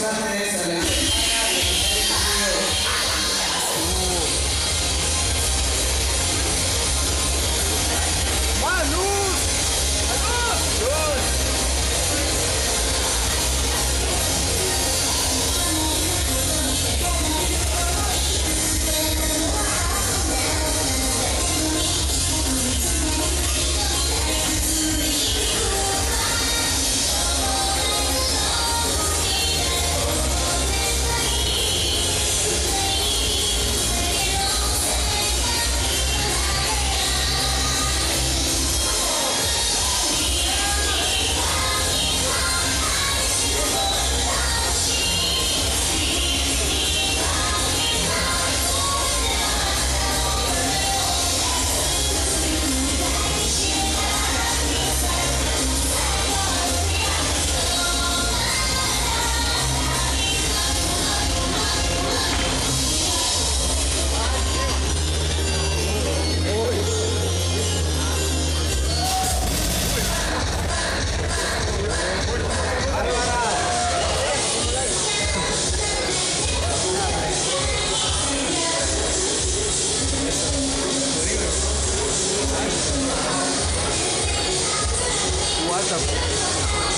Santos さん、あ。